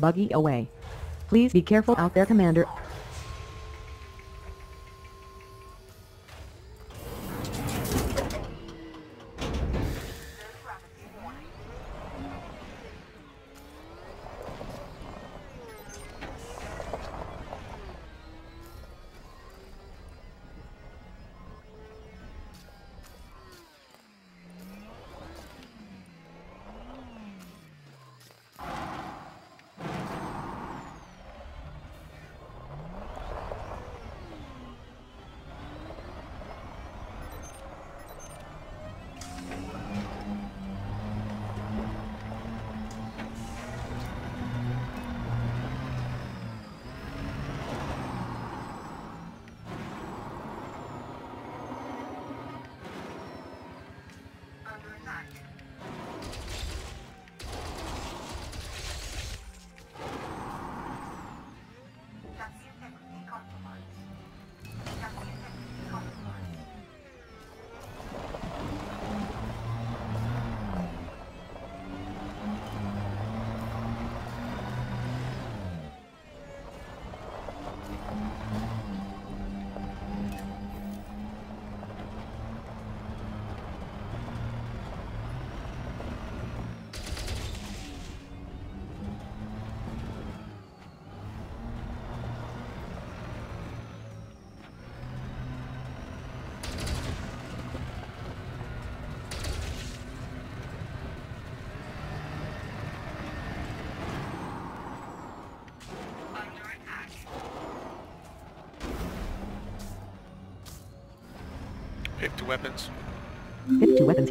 buggy away. Please be careful out there, Commander. Pick to weapons. Hit two weapons.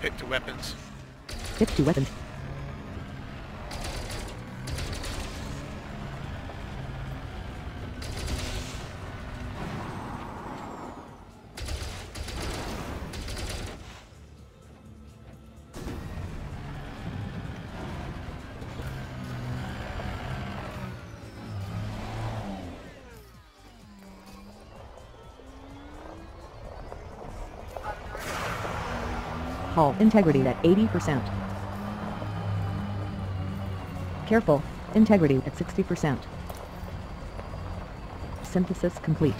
Pick to weapons. Hit two weapons. Hull integrity at 80%. Careful, integrity at 60%. Synthesis complete.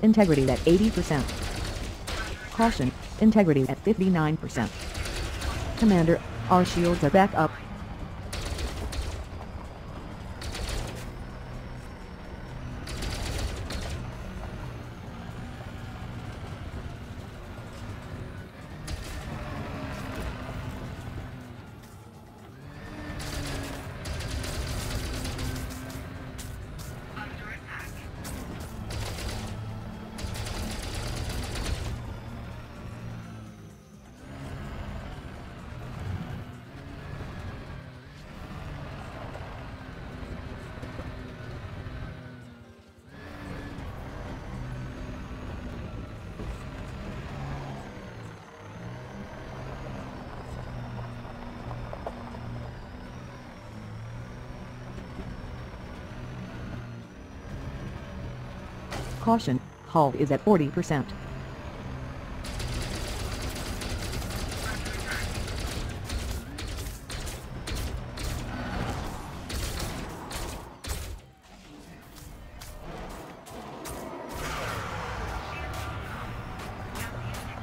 Integrity at 80%. Caution, integrity at 59%. Commander, our shields are back up. Caution, hull is at 40%.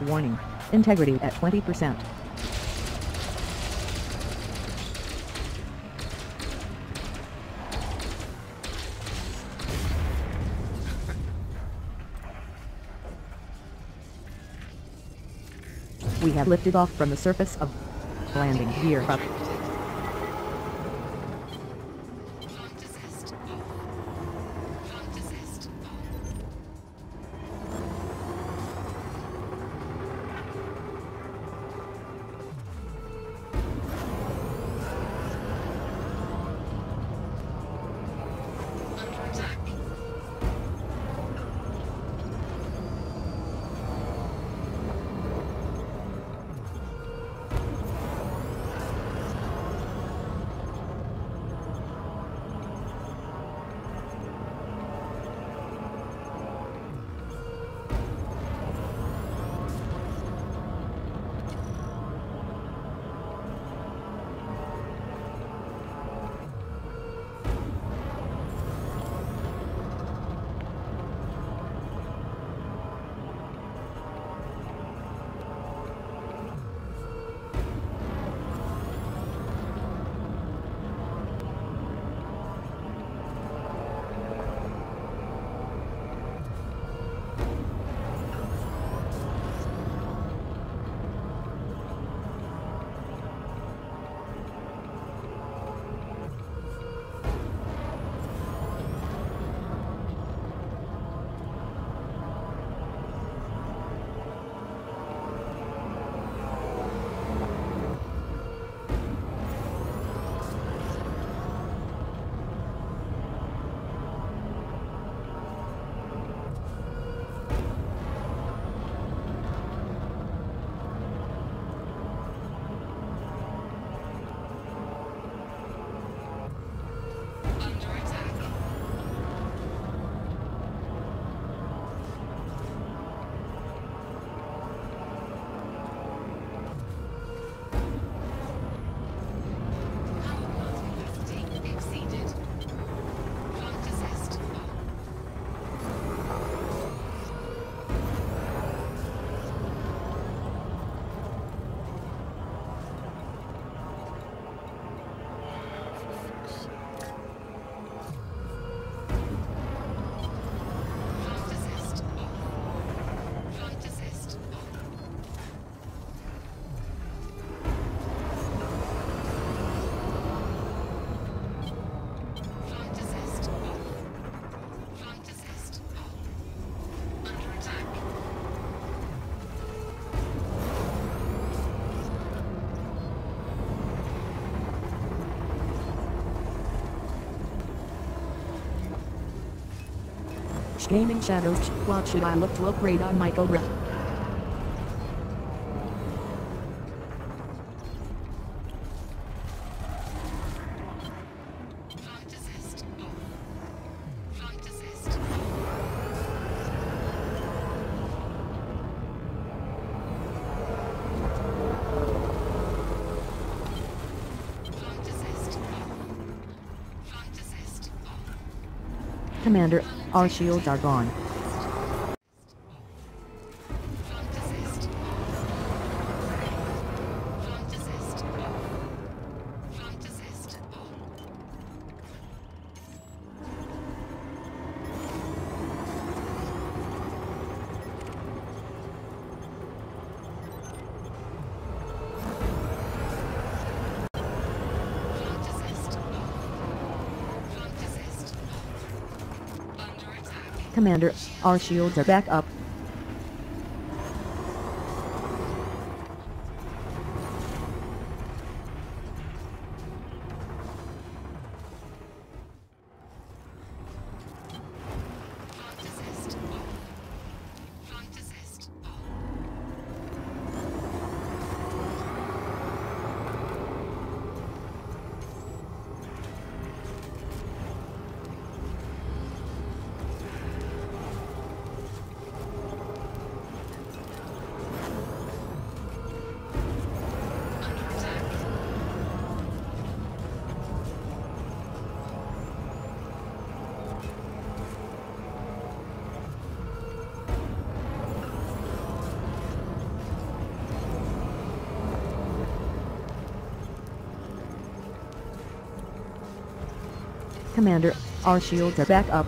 Warning, integrity at 20%. We have lifted off from the surface of landing gear up. Gaming Shadows, what should I look to upgrade on my Cobra? Commander, our shields are gone. our shields are back up, Commander, our shields are back up.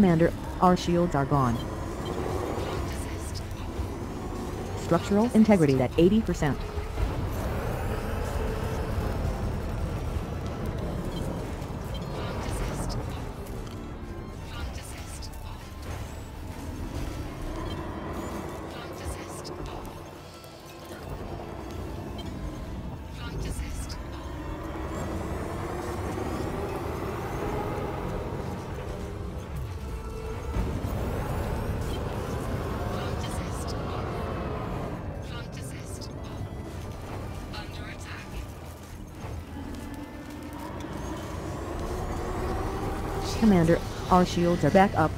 Commander, our shields are gone. Structural integrity at 80%. Commander, our shields are back up.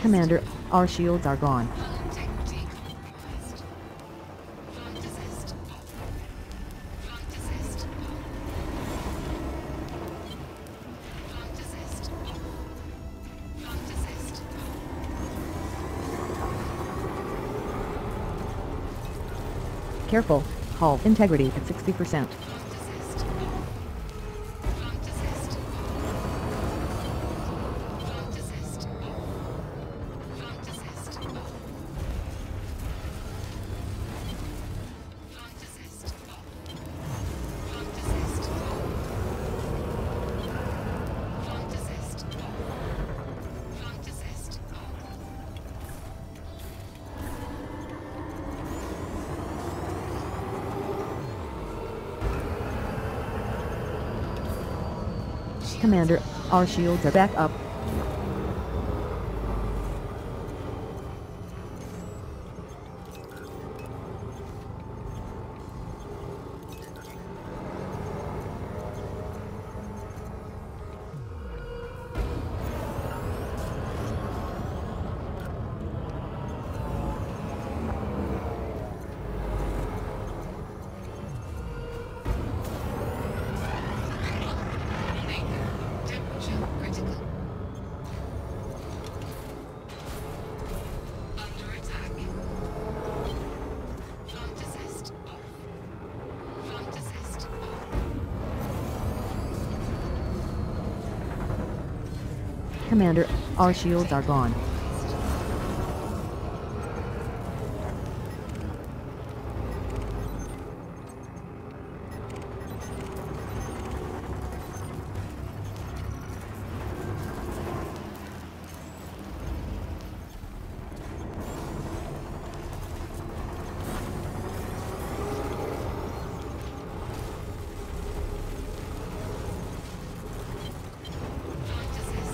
Commander, our shields are gone. careful, hull integrity. At 60%. Commander, our shields are back up. Commander, our shields are gone.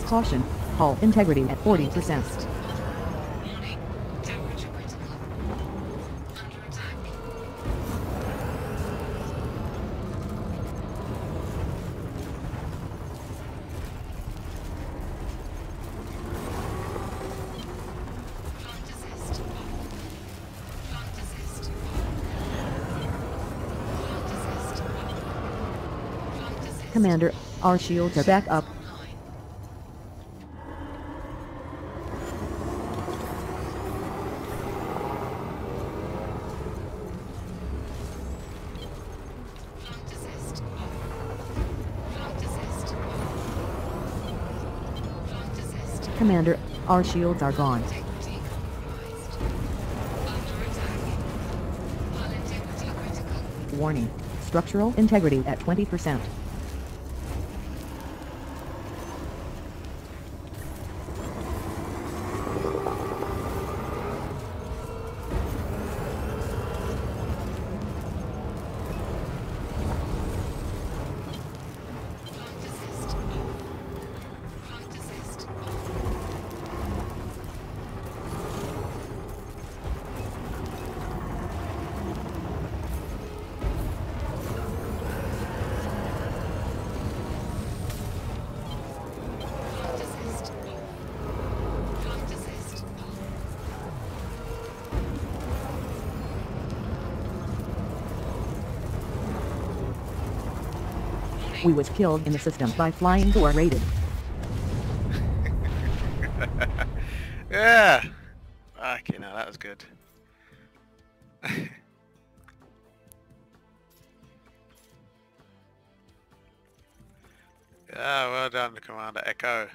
Caution, hull integrity at 40%. Warning. Temperature critical. Under attack. Flight assist off. Flight assist off. Flight assist off. Flight assist Commander, our shields are back up. Commander, our shields are gone. Warning, structural integrity at 20%. We was killed in the system by flying or raided. Yeah. Okay, now that was good. yeah, well done, Commander Echo.